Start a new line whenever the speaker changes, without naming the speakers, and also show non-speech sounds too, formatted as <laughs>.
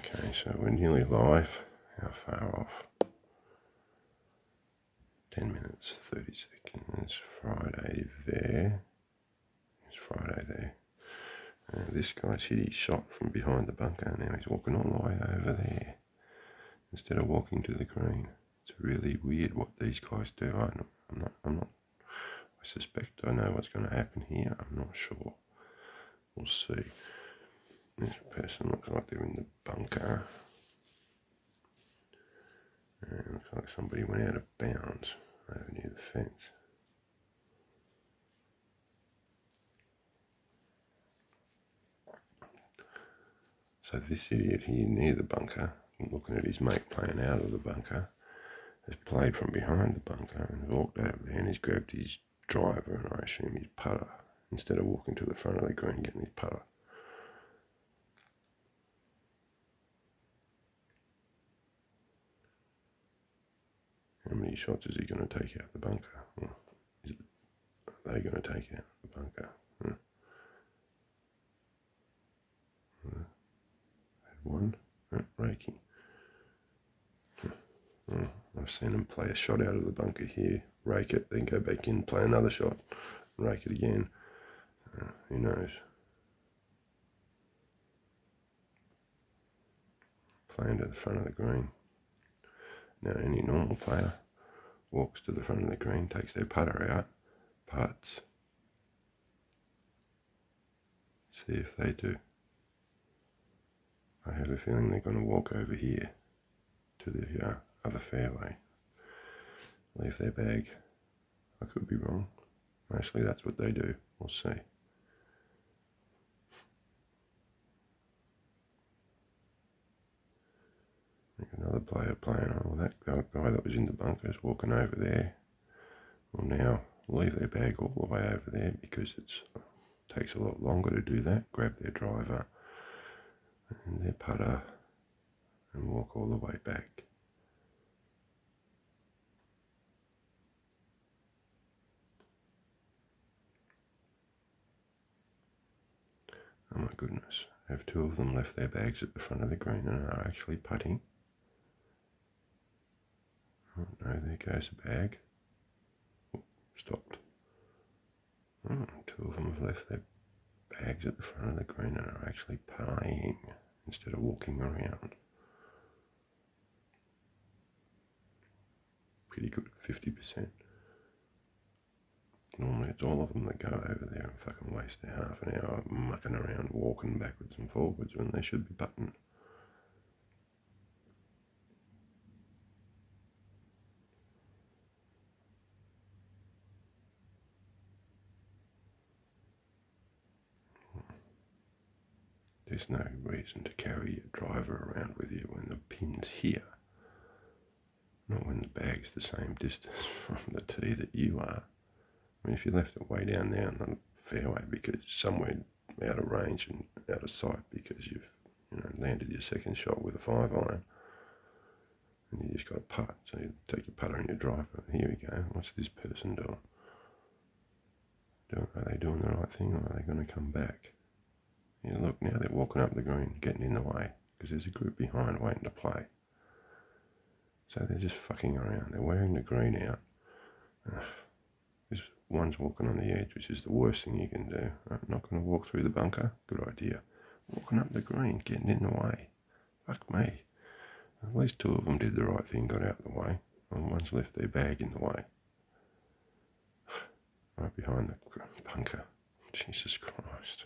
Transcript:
Okay, so we're nearly live. How far off? 10 minutes, 30 seconds. Friday there. It's Friday there. Uh, this guy's hit his shot from behind the bunker. Now he's walking all the way over there instead of walking to the green. It's really weird what these guys do. I, I'm not. I'm not. I suspect I know what's going to happen here. I'm not sure. We'll see. This person looks like they're in the bunker. And looks like somebody went out of bounds over near the fence. So this idiot here near the bunker, looking at his mate playing out of the bunker, has played from behind the bunker and walked over there and he's grabbed his driver and I assume his putter instead of walking to the front of the green getting his putter. Many shots is he going to take out the bunker? Well, it, are they going to take out the bunker? Hmm. Hmm. One, oh, raking. Hmm. I've seen him play a shot out of the bunker here, rake it, then go back in, play another shot, rake it again. Uh, who knows? Playing to the front of the green. Now, any normal player walks to the front of the green, takes their putter out, putts. See if they do. I have a feeling they're going to walk over here to the uh, other fairway. Leave their bag. I could be wrong. Mostly that's what they do. We'll see. Another player playing on. Well, that guy that was in the bunker is walking over there. Well, now leave their bag all the way over there because it takes a lot longer to do that. Grab their driver and their putter and walk all the way back. Oh my goodness, I have two of them left their bags at the front of the green and are actually putting. Oh there goes a bag. Oh, stopped. Oh, two of them have left their bags at the front of the green and are actually playing instead of walking around. Pretty good, 50%. Normally it's all of them that go over there and fucking waste their half an hour mucking around, walking backwards and forwards when they should be putting. There's no reason to carry your driver around with you when the pin's here. Not when the bag's the same distance <laughs> from the tee that you are. I mean, if you left it way down there on the fairway because somewhere out of range and out of sight because you've you know landed your second shot with a five iron and you just got a putt. So you take your putter and your driver. Here we go. What's this person doing? doing are they doing the right thing or are they going to come back? Yeah, look, now they're walking up the green, getting in the way because there's a group behind waiting to play. So they're just fucking around. They're wearing the green out. Uh, this one's walking on the edge, which is the worst thing you can do. I'm not going to walk through the bunker. Good idea. Walking up the green, getting in the way. Fuck me. At least two of them did the right thing, got out of the way. And one's left their bag in the way. <sighs> right behind the bunker. Jesus Christ.